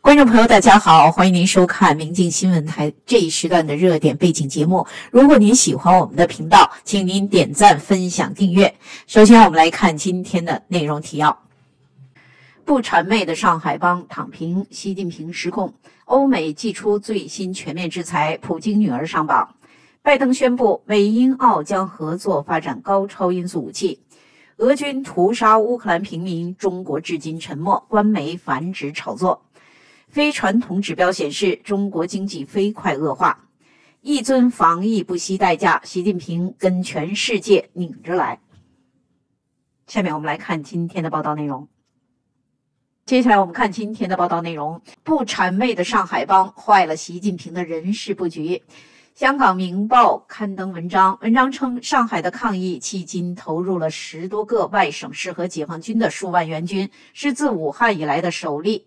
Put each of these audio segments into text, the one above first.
观众朋友，大家好，欢迎您收看明镜新闻台这一时段的热点背景节目。如果您喜欢我们的频道，请您点赞、分享、订阅。首先，我们来看今天的内容提要：不谄媚的上海帮躺平，习近平失控；欧美祭出最新全面制裁，普京女儿上榜；拜登宣布美英澳将合作发展高超音速武器；俄军屠杀乌克兰平民，中国至今沉默，官媒繁殖炒作。非传统指标显示，中国经济飞快恶化。一尊防疫不惜代价，习近平跟全世界拧着来。下面我们来看今天的报道内容。接下来我们看今天的报道内容：不谄媚的上海帮坏了习近平的人事布局。香港《明报》刊登文章，文章称，上海的抗疫迄今投入了十多个外省市和解放军的数万援军，是自武汉以来的首例。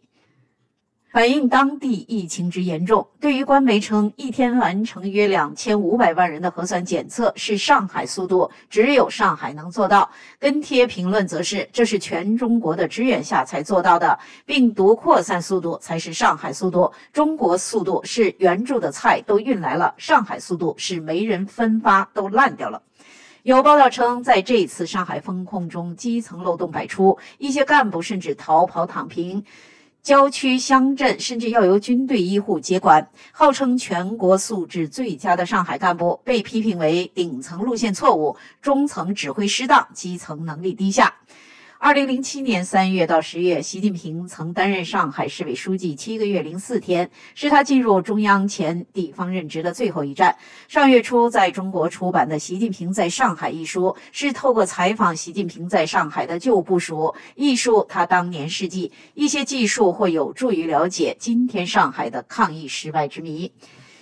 反映当地疫情之严重。对于官媒称一天完成约两千五百万人的核酸检测是上海速度，只有上海能做到。跟帖评论则是这是全中国的支援下才做到的，病毒扩散速度才是上海速度。中国速度是援助的菜都运来了，上海速度是没人分发都烂掉了。有报道称，在这次上海封控中，基层漏洞百出，一些干部甚至逃跑躺平。郊区乡镇甚至要由军队医护接管，号称全国素质最佳的上海干部被批评为顶层路线错误、中层指挥失当、基层能力低下。二零零七年三月到十月，习近平曾担任上海市委书记七个月零四天，是他进入中央前地方任职的最后一站。上月初在中国出版的《习近平在上海》一书，是透过采访习近平在上海的旧部署，艺术他当年事迹，一些技术或有助于了解今天上海的抗疫失败之谜。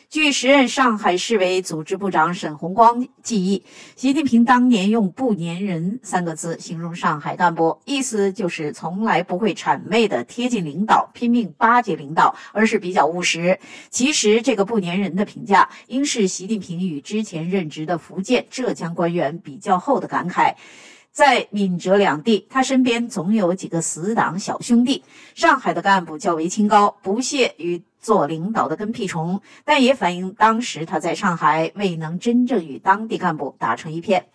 据时任上海市委组织部长沈红光记忆，习近平当年用“不粘人”三个字形容上海干部，意思就是从来不会谄媚的贴近领导、拼命巴结领导，而是比较务实。其实，这个“不粘人”的评价，应是习近平与之前任职的福建、浙江官员比较后的感慨。在闽浙两地，他身边总有几个死党小兄弟。上海的干部较为清高，不屑于做领导的跟屁虫，但也反映当时他在上海未能真正与当地干部打成一片。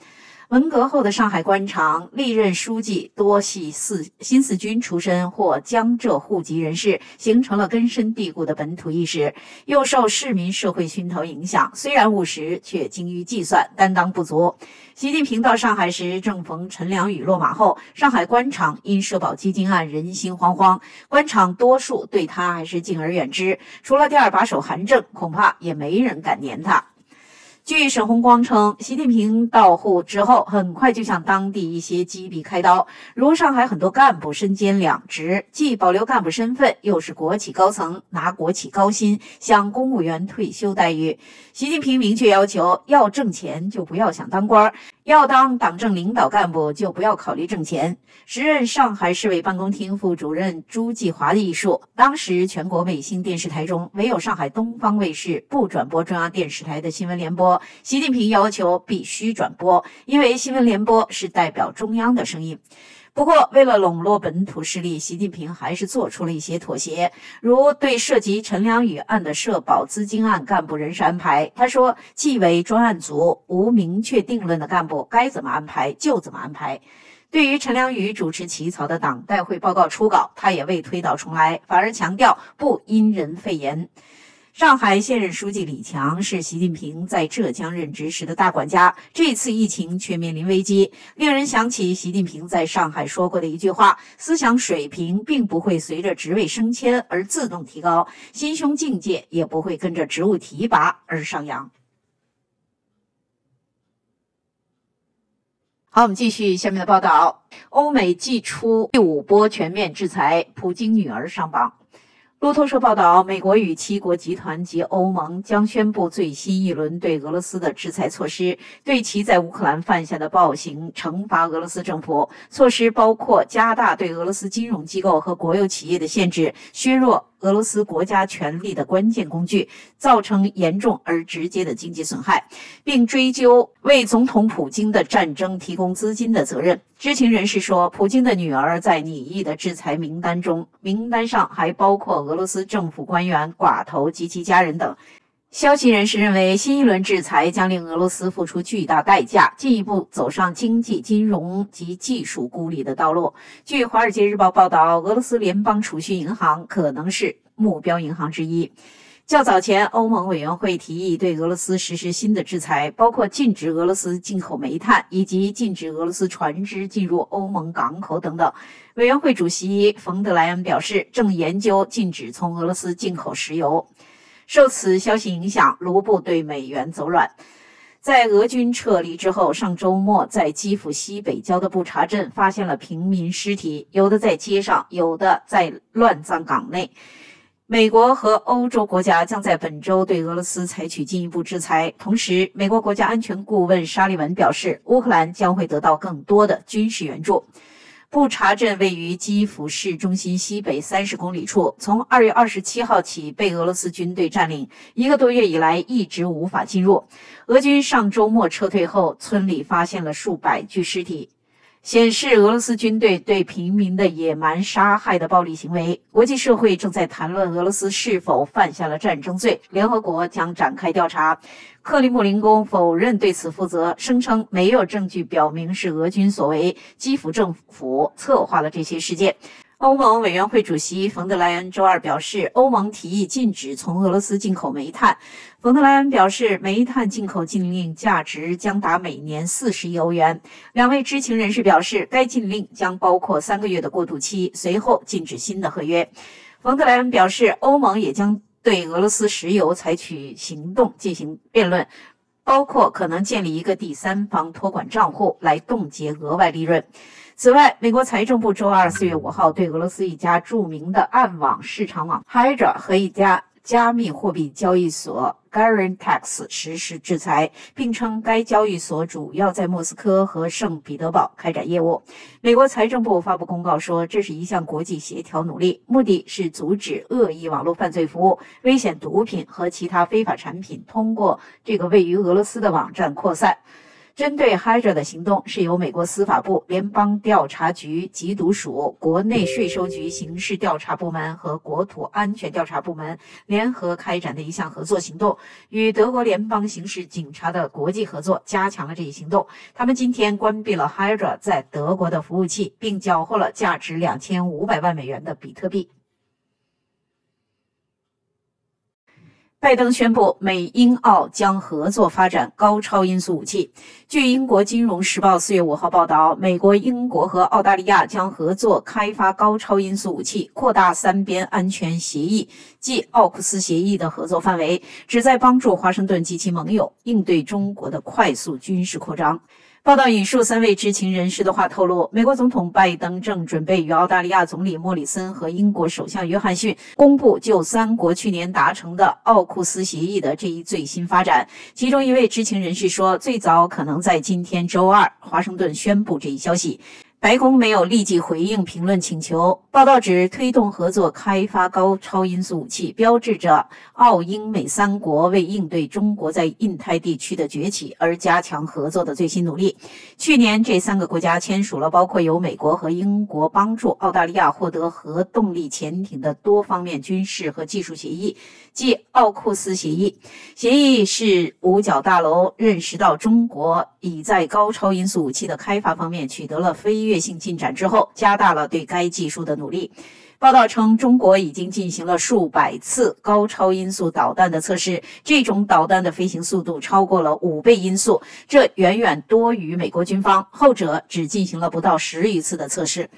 文革后的上海官场，历任书记多系四新四军出身或江浙户籍人士，形成了根深蒂固的本土意识。又受市民社会熏陶影响，虽然务实，却精于计算，担当不足。习近平到上海时，正逢陈良宇落马后，上海官场因社保基金案人心惶惶，官场多数对他还是敬而远之，除了第二把手韩正，恐怕也没人敢粘他。据沈红光称，习近平到沪之后，很快就向当地一些机密开刀，如上海很多干部身兼两职，既保留干部身份，又是国企高层，拿国企高薪，享公务员退休待遇。习近平明确要求，要挣钱就不要想当官儿。要当党政领导干部，就不要考虑挣钱。时任上海市委办公厅副主任朱继华的艺术，当时全国卫星电视台中，唯有上海东方卫视不转播中央电视台的新闻联播。习近平要求必须转播，因为新闻联播是代表中央的声音。不过，为了笼络本土势力，习近平还是做出了一些妥协，如对涉及陈良宇案的社保资金案干部人事安排，他说，纪委专案组无明确定论的干部该怎么安排就怎么安排。对于陈良宇主持起草的党代会报告初稿，他也未推倒重来，反而强调不因人废言。上海现任书记李强是习近平在浙江任职时的大管家，这次疫情却面临危机，令人想起习近平在上海说过的一句话：“思想水平并不会随着职位升迁而自动提高，心胸境界也不会跟着职务提拔而上扬。”好，我们继续下面的报道：欧美祭出第五波全面制裁，普京女儿上榜。路透社报道，美国与七国集团及欧盟将宣布最新一轮对俄罗斯的制裁措施，对其在乌克兰犯下的暴行惩罚俄罗斯政府。措施包括加大对俄罗斯金融机构和国有企业的限制，削弱俄罗斯国家权力的关键工具，造成严重而直接的经济损害，并追究为总统普京的战争提供资金的责任。知情人士说，普京的女儿在拟议的制裁名单中，名单上还包括俄罗斯政府官员、寡头及其家人等。消息人士认为，新一轮制裁将令俄罗斯付出巨大代价，进一步走上经济、金融及技术孤立的道路。据《华尔街日报》报道，俄罗斯联邦储蓄银行可能是目标银行之一。较早前，欧盟委员会提议对俄罗斯实施新的制裁，包括禁止俄罗斯进口煤炭，以及禁止俄罗斯船只进入欧盟港口等等。委员会主席冯德莱恩表示，正研究禁止从俄罗斯进口石油。受此消息影响，卢布对美元走软。在俄军撤离之后，上周末在基辅西北郊的布查镇发现了平民尸体，有的在街上，有的在乱葬岗内。美国和欧洲国家将在本周对俄罗斯采取进一步制裁。同时，美国国家安全顾问沙利文表示，乌克兰将会得到更多的军事援助。布查镇位于基辅市中心西北三十公里处，从二月二十七号起被俄罗斯军队占领，一个多月以来一直无法进入。俄军上周末撤退后，村里发现了数百具尸体，显示俄罗斯军队对平民的野蛮杀害的暴力行为。国际社会正在谈论俄罗斯是否犯下了战争罪，联合国将展开调查。克里姆林宫否认对此负责，声称没有证据表明是俄军所为，基辅政府策划了这些事件。欧盟委员会主席冯德莱恩周二表示，欧盟提议禁止从俄罗斯进口煤炭。冯德莱恩表示，煤炭进口禁令价值将达每年四十亿欧元。两位知情人士表示，该禁令将包括三个月的过渡期，随后禁止新的合约。冯德莱恩表示，欧盟也将。对俄罗斯石油采取行动进行辩论，包括可能建立一个第三方托管账户来冻结额外利润。此外，美国财政部周二四月五号对俄罗斯一家著名的暗网市场网 Hydra 和一家。加密货币交易所 Garantex 实施制裁，并称该交易所主要在莫斯科和圣彼得堡开展业务。美国财政部发布公告说，这是一项国际协调努力，目的是阻止恶意网络犯罪服务、危险毒品和其他非法产品通过这个位于俄罗斯的网站扩散。针对 Hydra 的行动是由美国司法部、联邦调查局、缉毒署、国内税收局刑事调查部门和国土安全调查部门联合开展的一项合作行动，与德国联邦刑事警察的国际合作加强了这一行动。他们今天关闭了 Hydra 在德国的服务器，并缴获了价值两千五百万美元的比特币。拜登宣布，美英澳将合作发展高超音速武器。据英国《金融时报》四月五号报道，美国、英国和澳大利亚将合作开发高超音速武器，扩大三边安全协议即奥库斯协议的合作范围，旨在帮助华盛顿及其盟友应对中国的快速军事扩张。报道引述三位知情人士的话透露，美国总统拜登正准备与澳大利亚总理莫里森和英国首相约翰逊公布就三国去年达成的奥库斯协议的这一最新发展。其中一位知情人士说，最早可能在今天周二，华盛顿宣布这一消息。白宫没有立即回应评论请求。报道指，推动合作开发高超音速武器，标志着澳英美三国为应对中国在印太地区的崛起而加强合作的最新努力。去年，这三个国家签署了包括由美国和英国帮助澳大利亚获得核动力潜艇的多方面军事和技术协议，即奥库斯协议。协议是五角大楼认识到中国已在高超音速武器的开发方面取得了飞跃。跃性进展之后，加大了对该技术的努力。报道称，中国已经进行了数百次高超音速导弹的测试，这种导弹的飞行速度超过了五倍音速，这远远多于美国军方，后者只进行了不到十余次的测试。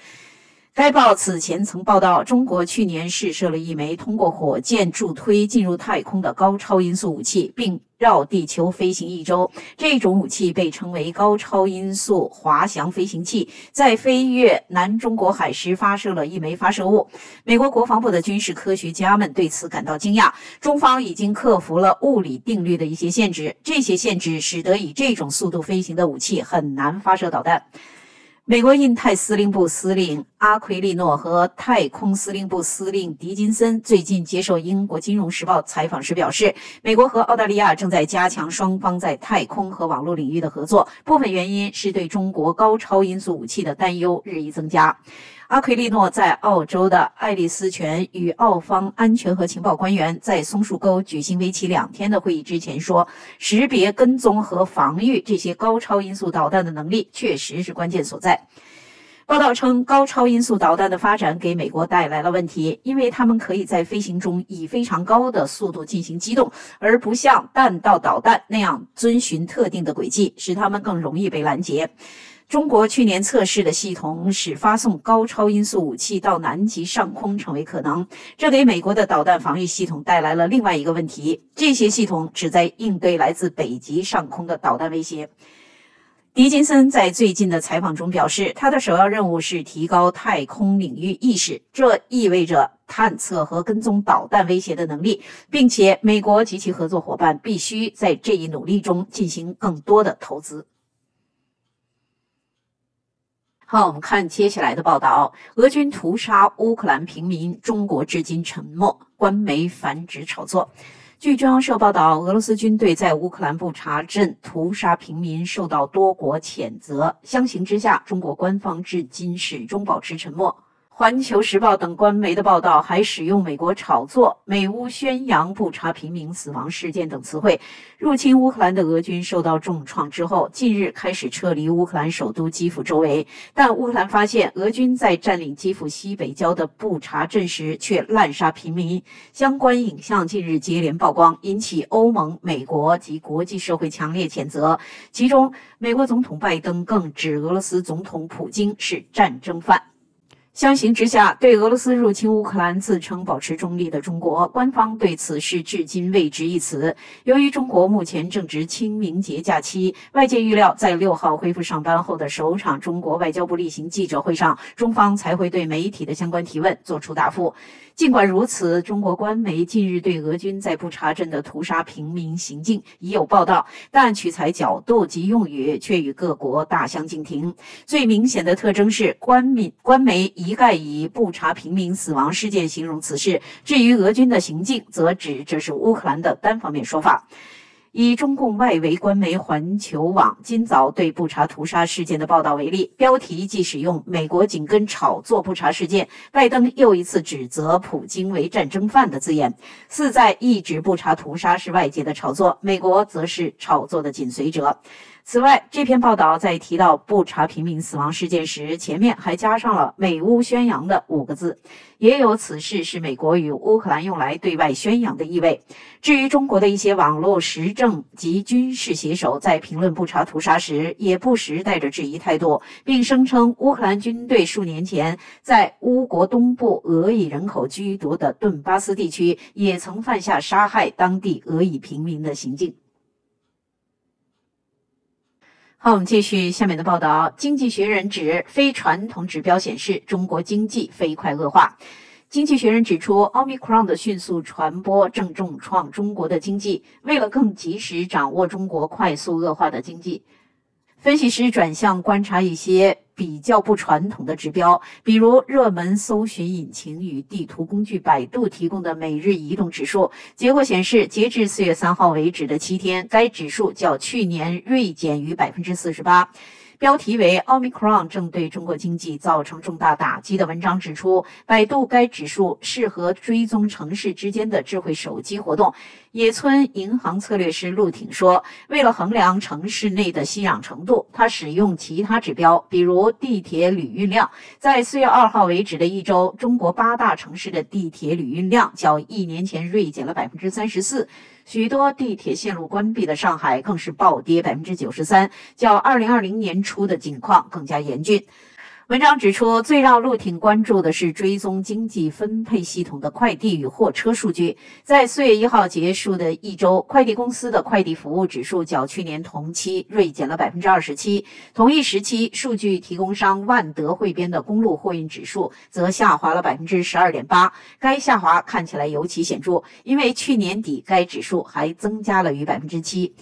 该报此前曾报道，中国去年试射了一枚通过火箭助推进入太空的高超音速武器，并绕地球飞行一周。这种武器被称为高超音速滑翔飞行器，在飞越南中国海时发射了一枚发射物。美国国防部的军事科学家们对此感到惊讶。中方已经克服了物理定律的一些限制，这些限制使得以这种速度飞行的武器很难发射导弹。美国印太司令部司令阿奎利诺和太空司令部司令迪金森最近接受英国《金融时报》采访时表示，美国和澳大利亚正在加强双方在太空和网络领域的合作，部分原因是对中国高超音速武器的担忧日益增加。阿奎利诺在澳洲的爱丽丝泉与澳方安全和情报官员在松树沟举行为期两天的会议之前说：“识别、跟踪和防御这些高超音速导弹的能力确实是关键所在。”报道称，高超音速导弹的发展给美国带来了问题，因为它们可以在飞行中以非常高的速度进行机动，而不像弹道导弹那样遵循特定的轨迹，使它们更容易被拦截。中国去年测试的系统使发送高超音速武器到南极上空成为可能，这给美国的导弹防御系统带来了另外一个问题：这些系统旨在应对来自北极上空的导弹威胁。迪金森在最近的采访中表示，他的首要任务是提高太空领域意识，这意味着探测和跟踪导弹威胁的能力，并且美国及其合作伙伴必须在这一努力中进行更多的投资。好，我们看接下来的报道：俄军屠杀乌克兰平民，中国至今沉默，官媒繁殖炒作。据中央社报道，俄罗斯军队在乌克兰布查镇屠杀平民，受到多国谴责。相形之下，中国官方至今始终保持沉默。环球时报等官媒的报道还使用“美国炒作”“美乌宣扬不查平民死亡事件”等词汇。入侵乌克兰的俄军受到重创之后，近日开始撤离乌克兰首都基辅周围。但乌克兰发现，俄军在占领基辅西北郊的布查镇时却滥杀平民。相关影像近日接连曝光，引起欧盟、美国及国际社会强烈谴责。其中，美国总统拜登更指俄罗斯总统普京是战争犯。相形之下，对俄罗斯入侵乌克兰自称保持中立的中国官方对此事至今未置一词。由于中国目前正值清明节假期，外界预料在六号恢复上班后的首场中国外交部例行记者会上，中方才会对媒体的相关提问作出答复。尽管如此，中国官媒近日对俄军在布查镇的屠杀平民行径已有报道，但取材角度及用语却与各国大相径庭。最明显的特征是，官民官媒一概以布查平民死亡事件形容此事，至于俄军的行径，则指这是乌克兰的单方面说法。以中共外围官媒环球网今早对布查屠杀事件的报道为例，标题即使用“美国紧跟炒作布查事件”，拜登又一次指责普京为战争犯的字眼，似在一直布查屠杀是外界的炒作，美国则是炒作的紧随者。此外，这篇报道在提到布查平民死亡事件时，前面还加上了“美乌宣扬”的五个字，也有此事是美国与乌克兰用来对外宣扬的意味。至于中国的一些网络时政及军事写手，在评论布查屠杀时，也不时带着质疑态度，并声称乌克兰军队数年前在乌国东部俄裔人口居多的顿巴斯地区，也曾犯下杀害当地俄裔平民的行径。好，我们继续下面的报道。经济学人指，非传统指标显示中国经济飞快恶化。经济学人指出，奥密克戎的迅速传播正重创中国的经济。为了更及时掌握中国快速恶化的经济，分析师转向观察一些。比较不传统的指标，比如热门搜寻引擎与地图工具百度提供的每日移动指数。结果显示，截至四月三号为止的七天，该指数较去年锐减逾百分之四十八。标题为“奥密克戎正对中国经济造成重大打击”的文章指出，百度该指数适合追踪城市之间的智慧手机活动。野村银行策略师陆挺说：“为了衡量城市内的吸氧程度，他使用其他指标，比如地铁旅运量。在四月二号为止的一周，中国八大城市的地铁旅运量较一年前锐减了百分之三十四。”许多地铁线路关闭的上海更是暴跌百分之九十三，较二零二零年初的景况更加严峻。文章指出，最让陆挺关注的是追踪经济分配系统的快递与货车数据。在四月一号结束的一周，快递公司的快递服务指数较去年同期锐减了百分之二十七。同一时期，数据提供商万德汇编的公路货运指数则下滑了百分之十二点八。该下滑看起来尤其显著，因为去年底该指数还增加了逾百分之七。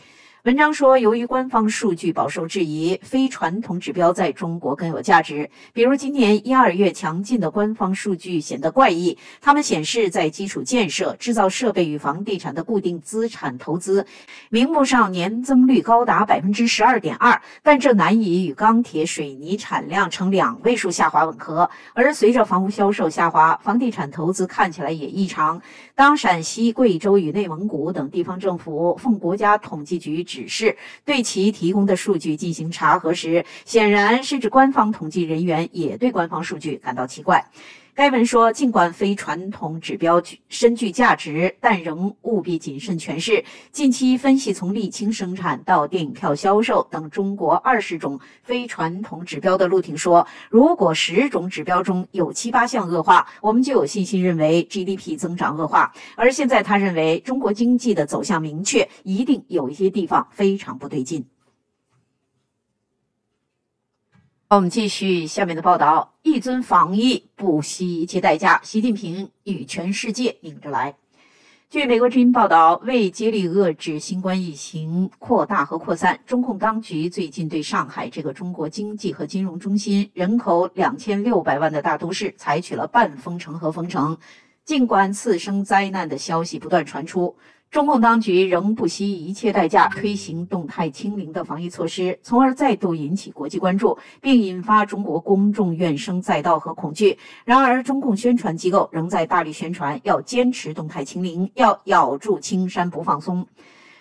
文章说，由于官方数据饱受质疑，非传统指标在中国更有价值。比如，今年一二月强劲的官方数据显得怪异，它们显示在基础建设、制造设备与房地产的固定资产投资，明目上年增率高达百分之十二点二，但这难以与钢铁、水泥产量呈两位数下滑吻合。而随着房屋销售下滑，房地产投资看起来也异常。当陕西、贵州与内蒙古等地方政府奉国家统计局。指示对其提供的数据进行查核时，显然是指官方统计人员也对官方数据感到奇怪。该文说，尽管非传统指标具深具价值，但仍务必谨慎诠释。近期分析从沥青生产到电影票销售等中国二十种非传统指标的陆挺说，如果十种指标中有七八项恶化，我们就有信心认为 GDP 增长恶化。而现在他认为中国经济的走向明确，一定有一些地方非常不对劲。我们继续下面的报道：一尊防疫不惜一切代价，习近平与全世界拧着来。据美国之音报道，为接力遏制新冠疫情扩大和扩散，中共当局最近对上海这个中国经济和金融中心、人口两千六百万的大都市采取了半封城和封城。尽管次生灾难的消息不断传出。中共当局仍不惜一切代价推行动态清零的防疫措施，从而再度引起国际关注，并引发中国公众怨声载道和恐惧。然而，中共宣传机构仍在大力宣传要坚持动态清零，要咬住青山不放松。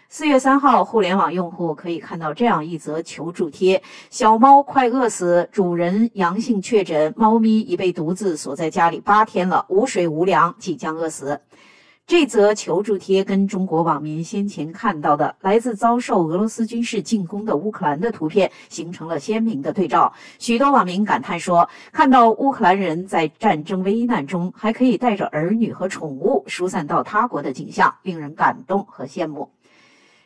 四月三号，互联网用户可以看到这样一则求助贴：“小猫快饿死，主人阳性确诊，猫咪已被独自锁在家里八天了，无水无粮，即将饿死。”这则求助贴跟中国网民先前看到的来自遭受俄罗斯军事进攻的乌克兰的图片形成了鲜明的对照。许多网民感叹说：“看到乌克兰人在战争危难中还可以带着儿女和宠物疏散到他国的景象，令人感动和羡慕。”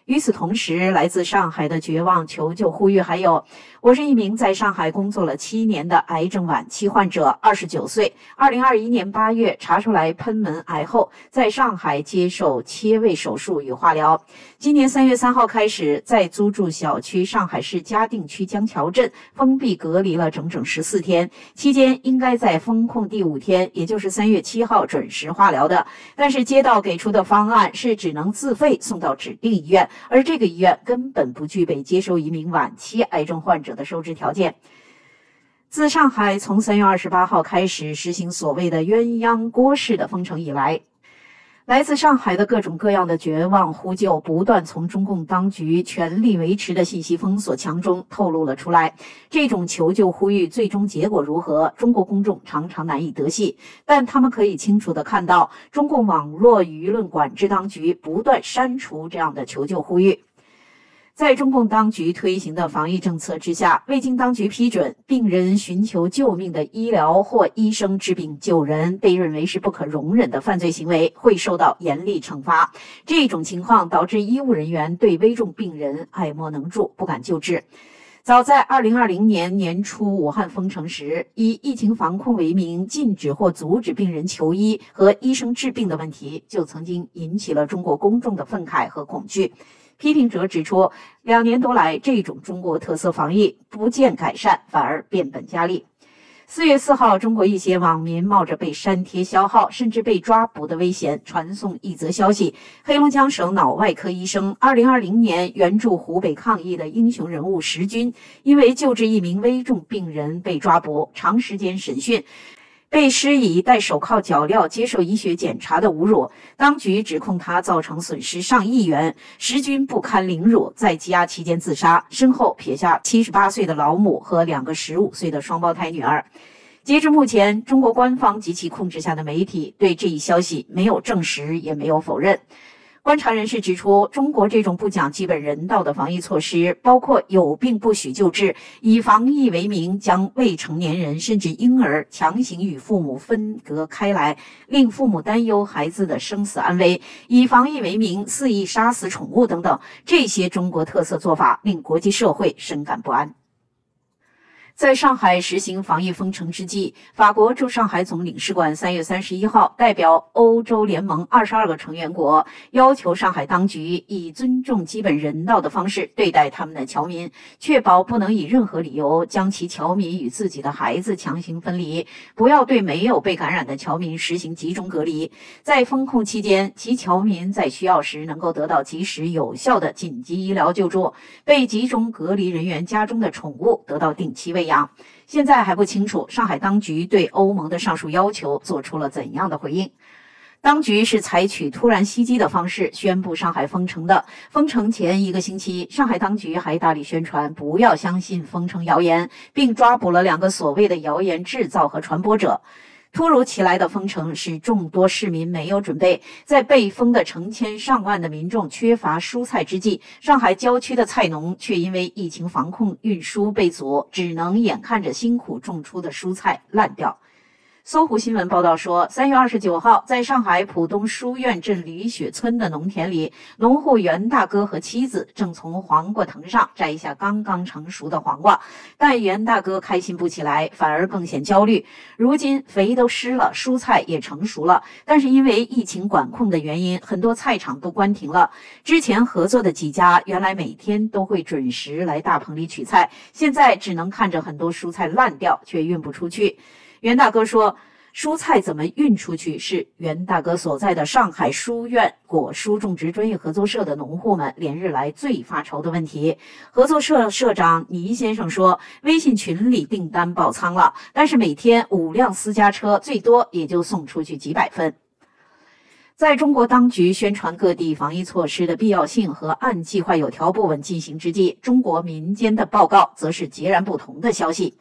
与此同时，来自上海的绝望求救呼吁还有：我是一名在上海工作了七年的癌症晚期患者，二十九岁，二零二一年八月查出来喷门癌后，在上海接受切胃手术与化疗。今年三月三号开始，在租住小区上海市嘉定区江桥镇封闭隔离了整整十四天，期间应该在封控第五天，也就是三月七号准时化疗的，但是街道给出的方案是只能自费送到指定医院。而这个医院根本不具备接收一名晚期癌症患者的收治条件。自上海从三月二十八号开始实行所谓的鸳鸯锅式的封城以来，来自上海的各种各样的绝望呼救不断从中共当局全力维持的信息封锁墙中透露了出来。这种求救呼吁最终结果如何，中国公众常常难以得悉，但他们可以清楚地看到，中共网络舆论管制当局不断删除这样的求救呼吁。在中共当局推行的防疫政策之下，未经当局批准，病人寻求救命的医疗或医生治病救人，被认为是不可容忍的犯罪行为，会受到严厉惩罚。这种情况导致医务人员对危重病人爱莫能助，不敢救治。早在二零二零年年初，武汉封城时，以疫情防控为名，禁止或阻止病人求医和医生治病的问题，就曾经引起了中国公众的愤慨和恐惧。批评者指出，两年多来，这种中国特色防疫不见改善，反而变本加厉。四月四号，中国一些网民冒着被删帖消耗，甚至被抓捕的危险，传送一则消息：黑龙江省脑外科医生，二零二零年援助湖北抗疫的英雄人物石军，因为救治一名危重病人被抓捕，长时间审讯。被施以戴手铐脚镣接受医学检查的侮辱，当局指控他造成损失上亿元。时军不堪凌辱，在羁押期间自杀，身后撇下七十八岁的老母和两个十五岁的双胞胎女儿。截至目前，中国官方及其控制下的媒体对这一消息没有证实，也没有否认。观察人士指出，中国这种不讲基本人道的防疫措施，包括有病不许救治，以防疫为名将未成年人甚至婴儿强行与父母分隔开来，令父母担忧孩子的生死安危；以防疫为名肆意杀死宠物等等，这些中国特色做法令国际社会深感不安。在上海实行防疫封城之际，法国驻上海总领事馆三月三十一号代表欧洲联盟二十二个成员国，要求上海当局以尊重基本人道的方式对待他们的侨民，确保不能以任何理由将其侨民与自己的孩子强行分离，不要对没有被感染的侨民实行集中隔离。在封控期间，其侨民在需要时能够得到及时有效的紧急医疗救助，被集中隔离人员家中的宠物得到定期喂。样，现在还不清楚上海当局对欧盟的上述要求做出了怎样的回应。当局是采取突然袭击的方式宣布上海封城的。封城前一个星期，上海当局还大力宣传不要相信封城谣言，并抓捕了两个所谓的谣言制造和传播者。突如其来的封城使众多市民没有准备，在被封的成千上万的民众缺乏蔬菜之际，上海郊区的菜农却因为疫情防控运输被阻，只能眼看着辛苦种出的蔬菜烂掉。搜狐新闻报道说，三月二十九号，在上海浦东书院镇李雪村的农田里，农户袁大哥和妻子正从黄瓜藤上摘下刚刚成熟的黄瓜，但袁大哥开心不起来，反而更显焦虑。如今肥都湿了，蔬菜也成熟了，但是因为疫情管控的原因，很多菜场都关停了。之前合作的几家，原来每天都会准时来大棚里取菜，现在只能看着很多蔬菜烂掉，却运不出去。袁大哥说：“蔬菜怎么运出去，是袁大哥所在的上海书院果蔬种植专业合作社的农户们连日来最发愁的问题。”合作社社长倪先生说：“微信群里订单爆仓了，但是每天五辆私家车，最多也就送出去几百份。”在中国当局宣传各地防疫措施的必要性和按计划有条不紊进行之际，中国民间的报告则是截然不同的消息。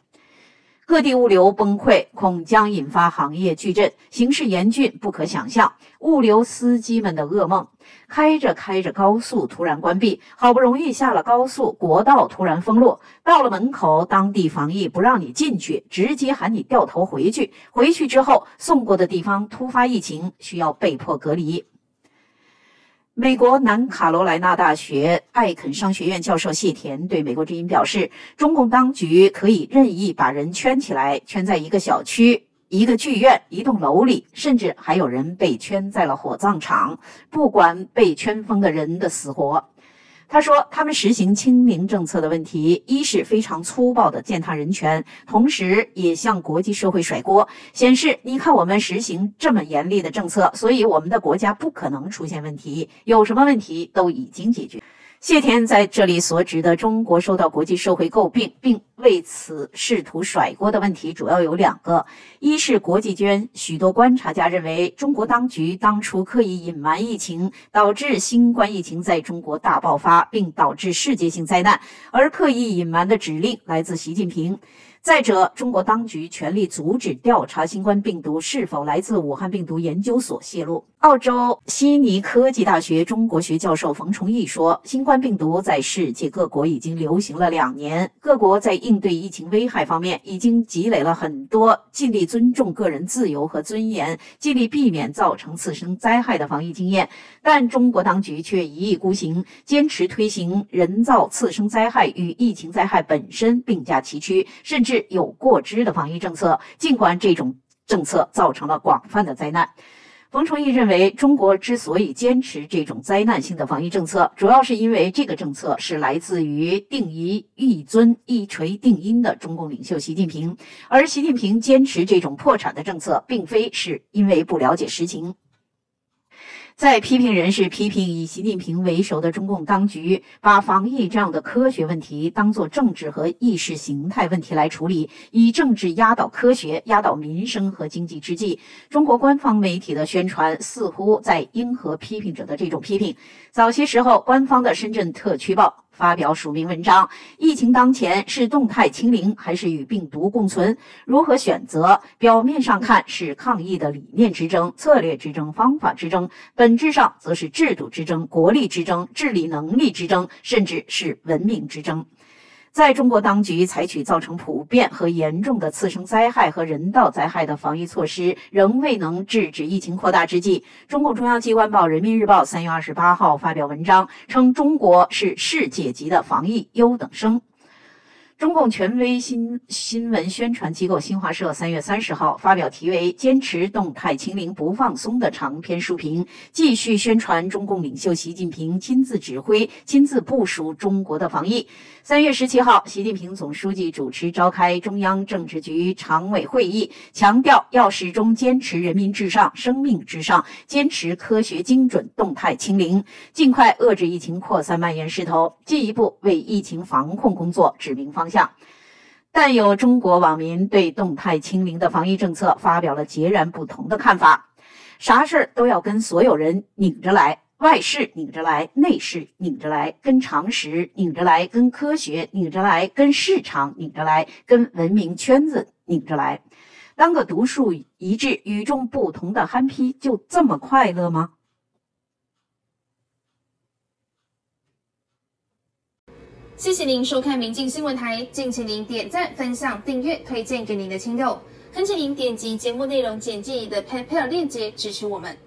各地物流崩溃，恐将引发行业巨震，形势严峻不可想象。物流司机们的噩梦：开着开着高速突然关闭，好不容易下了高速，国道突然封路，到了门口，当地防疫不让你进去，直接喊你掉头回去。回去之后，送过的地方突发疫情，需要被迫隔离。美国南卡罗来纳大学艾肯商学院教授谢田对美国之音表示：“中共当局可以任意把人圈起来，圈在一个小区、一个剧院、一栋楼里，甚至还有人被圈在了火葬场，不管被圈封的人的死活。”他说，他们实行清零政策的问题，一是非常粗暴的践踏人权，同时也向国际社会甩锅，显示你看我们实行这么严厉的政策，所以我们的国家不可能出现问题，有什么问题都已经解决。谢田在这里所指的中国受到国际社会诟病，并为此试图甩锅的问题，主要有两个：一是国际间许多观察家认为，中国当局当初刻意隐瞒疫情，导致新冠疫情在中国大爆发，并导致世界性灾难；而刻意隐瞒的指令来自习近平。再者，中国当局全力阻止调查新冠病毒是否来自武汉病毒研究所泄露。澳洲悉尼科技大学中国学教授冯崇义说：“新冠病毒在世界各国已经流行了两年，各国在应对疫情危害方面已经积累了很多尽力尊重个人自由和尊严、尽力避免造成次生灾害的防疫经验，但中国当局却一意孤行，坚持推行人造次生灾害与疫情灾害本身并驾齐驱，甚至有过之的防疫政策。尽管这种政策造成了广泛的灾难。”冯崇义认为，中国之所以坚持这种灾难性的防疫政策，主要是因为这个政策是来自于定一一尊、一锤定音的中共领袖习近平，而习近平坚持这种破产的政策，并非是因为不了解实情。在批评人士批评以习近平为首的中共当局把防疫这样的科学问题当作政治和意识形态问题来处理，以政治压倒科学、压倒民生和经济之际，中国官方媒体的宣传似乎在迎合批评者的这种批评。早些时候，官方的深圳特区报。发表署名文章：疫情当前是动态清零还是与病毒共存？如何选择？表面上看是抗疫的理念之争、策略之争、方法之争，本质上则是制度之争、国力之争、治理能力之争，甚至是文明之争。在中国当局采取造成普遍和严重的次生灾害和人道灾害的防疫措施，仍未能制止疫情扩大之际，中共中央机关报《人民日报》三月二十八号发表文章称，中国是世界级的防疫优等生。中共权威新新闻宣传机构新华社三月三十号发表题为“坚持动态清零不放松”的长篇书评，继续宣传中共领袖习近平亲自指挥、亲自部署中国的防疫。三月十七号，习近平总书记主持召开中央政治局常委会议，强调要始终坚持人民至上、生命至上，坚持科学精准动态清零，尽快遏制疫情扩散蔓延势头，进一步为疫情防控工作指明方。向，但有中国网民对动态清零的防疫政策发表了截然不同的看法。啥事儿都要跟所有人拧着来，外事拧着来，内事拧着来，跟常识拧着来，跟科学拧着来，跟市场拧着来，跟文明圈子拧着来。当个独树一帜、与众不同的憨批，就这么快乐吗？谢谢您收看《明镜新闻台》，敬请您点赞、分享、订阅、推荐给您的亲友，恳请您点击节目内容简介里的 PayPal 链接支持我们。